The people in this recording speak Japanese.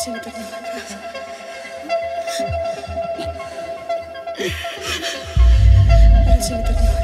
しめてください。苦しい。